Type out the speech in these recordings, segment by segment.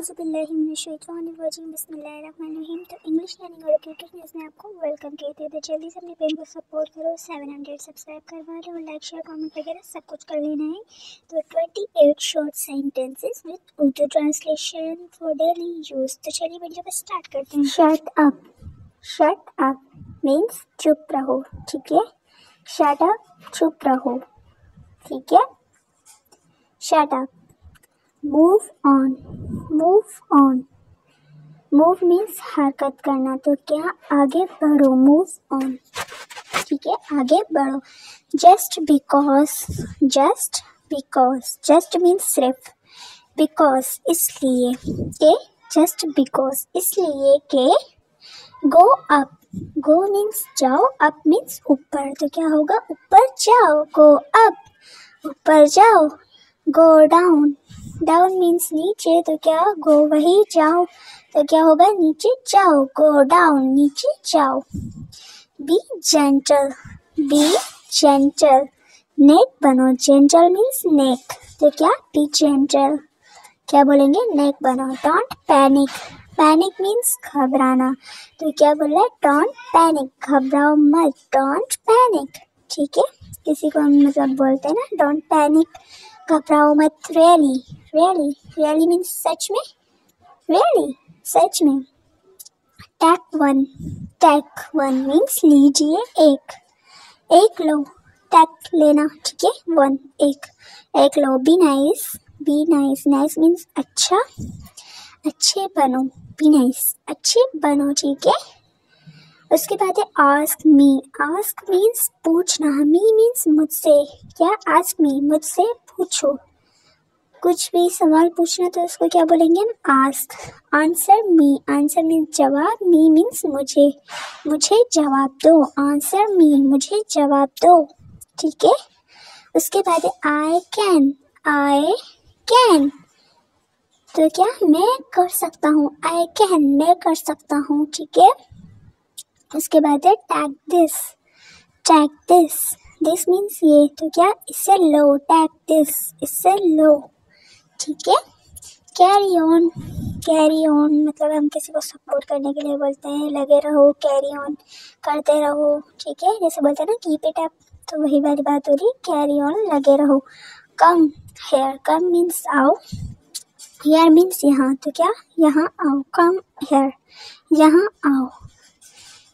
बिस्मिल्लाहिर्रहमानिर्रहीम। तो English learning और क्रिकेट में आपको वेलकम कहते हैं तो जल्दी से अपने पेन को सपोर्ट करो 700 सब्सक्राइब करवा लो लाइक शेयर कमेंट वगैरह सब कुछ कर लेना है। तो 28 short sentences with Urdu translation for daily use तो चलिए वीडियो को स्टार्ट करते हैं। Shut up shut up means चुप रहो, ठीक है? शट अप चुप रहो, ठीक है? Shut up move on move on move means हरकत करना तो क्या आगे बढ़ो? मूव ऑन ठीक है, आगे बढ़ो। Just because just because just means सिर्फ़। बिकॉज़ इसलिए के जस्ट बिकॉज़ इसलिए के गो अप गो मीन्स जाओ अप मीन्स ऊपर। तो क्या होगा? ऊपर जाओ गो अप ऊपर जाओ गो डाउन डाउन मीन्स नीचे तो क्या गो वही जाओ। तो क्या होगा? नीचे जाओ गो डाउन नीचे जाओ। बी जेंटल बी जेंटल नेक बनो जेंटल मीन्स नेक तो क्या? बी जेंटल क्या बोलेंगे? नेक बनो डोंट पैनिक पैनिक मीन्स घबराना। तो क्या बोल रहा डोंट पैनिक घबराओ मत। डोंट पैनिक ठीक है? किसी को हम मतलब बोलते हैं ना डोंट पैनिक घबराओ मत रियली रियली रियली मीन्स सच में रियली सच में take one take one means लीजिए एक एक लो टैक लेना ठीक है वन एक एक लो be nice be nice nice means अच्छा अच्छे बनो बी नाइस अच्छे बनो ठीक है उसके बाद है आस्क मी आस्क मीन्स पूछना. मी मीन्स मुझसे. क्या आस्क मी मुझसे पूछो कुछ भी सवाल पूछना तो उसको क्या बोलेंगे? हम ask answer me answer means जवाब. मी मीन्स मुझे. मुझे जवाब दो. आंसर मी मुझे जवाब दो. ठीक है? उसके बाद आई कैन आई कैन तो क्या मैं कर सकता हूँ? आई कैन मैं कर सकता हूँ. ठीक है? उसके बाद है tag this tag this this means ये तो क्या इससे लो टैप दिस इससे लो ठीक है? कैरी ऑन कैरी ऑन मतलब हम किसी को सपोर्ट करने के लिए बोलते हैं, लगे रहो कैरी ऑन करते रहो, ठीक है? जैसे बोलते हैं ना कीप इट अप तो वही वाली बात हो रही कैरी ऑन लगे रहो। कम हेयर कम मीन्स आओ हेयर मीन्स यहाँ तो क्या? यहाँ आओ कम हेयर यहाँ आओ,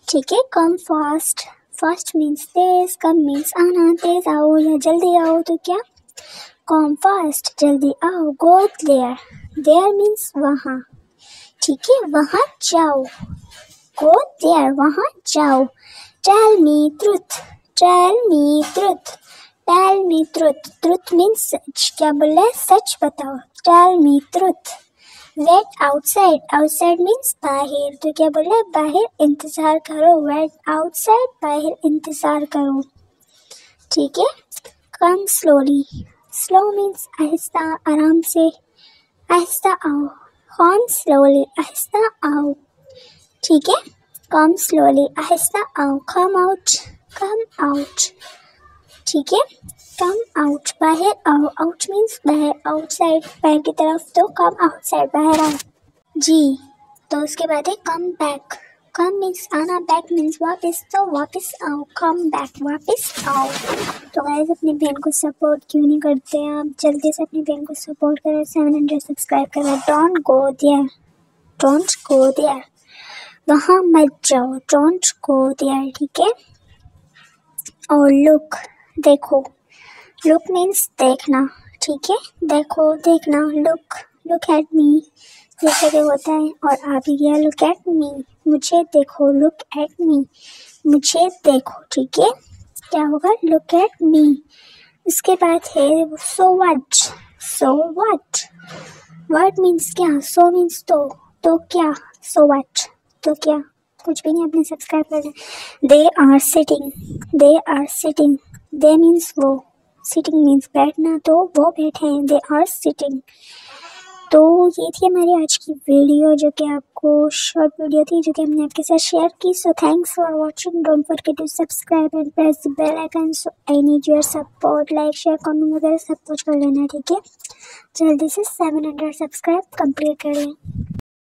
ठीक है? कम फास्ट फास्ट मीन्स तेज कम मीन्स आना तेज आओ या जल्दी आओ तो क्या कॉम फास्ट जल्दी आओ गो देयर देयर मीन्स वहाँ ठीक है वहाँ जाओ गो देयर वहाँ जाओ tell me truth tell me truth tell me truth truth means सच क्या बोल रहे सच बताओ tell me truth wait outside outside means बाहर. तो क्या बोल बाहर इंतज़ार करो. वेट आउटसाइड बाहर इंतज़ार करो. ठीक है? कम स्लोली स्लो मीन्स आहिस्ता, आराम से. आहिस्ता आओ. कॉम स्लोली आहिस्ता आओ. ठीक है? कम स्लोली आहिस्ता आओ. कम आउट कम आउट ठीक है? कम आउट बाहर आओ आउट मीन्स बाहर आउटसाइड बाहर की तरफ़ तो कम आउटसाइड बाहर आओ जी तो उसके बाद है कम बैक कम मीन्स आना बैक मीन्स वापस तो वापस आओ। कम बैक वापस आओ। तो गाइस अपनी बहन को सपोर्ट क्यों नहीं करते आप जल्दी से अपनी बहन को सपोर्ट करें। सेवन हंड्रेड सब्सक्राइब करें। Don't go there don't go there वहाँ मत जाओ। डोंट गो देयर ठीक है? और लुक देखो लुक मीन्स देखना, ठीक है? देखो, देखना लुक लुक एट मी जैसे कि होता है, और आ भी गया लुक एट मी मुझे देखो लुक एट मी मुझे देखो, ठीक है? क्या होगा? लुक एट मी उसके बाद है so what so what what means क्या? सो मीन्स तो तो क्या? सो वट तो क्या? कुछ भी नहीं, अपने सब्सक्राइब कर they are sitting they are sitting they means वो सिटिंग मीन्स बैठना तो वो बैठे हैं दे आर सिटिंग तो ये थी हमारी आज की वीडियो जो कि आपको शॉर्ट वीडियो थी, जो कि हमने आपके साथ शेयर की. So thanks for watching don't forget to subscribe and press the bell icon so I need your support like share comment वगैरह सब कुछ कर लेना, ठीक है? जल्दी से सेवन हंड्रेड सब्सक्राइब कंप्लीट कर। लें